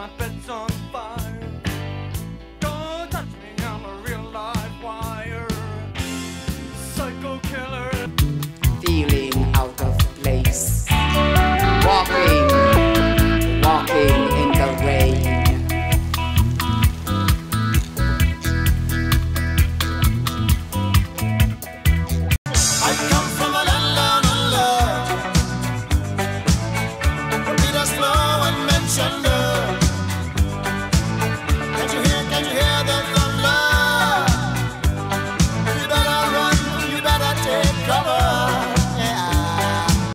my bed's on. summer.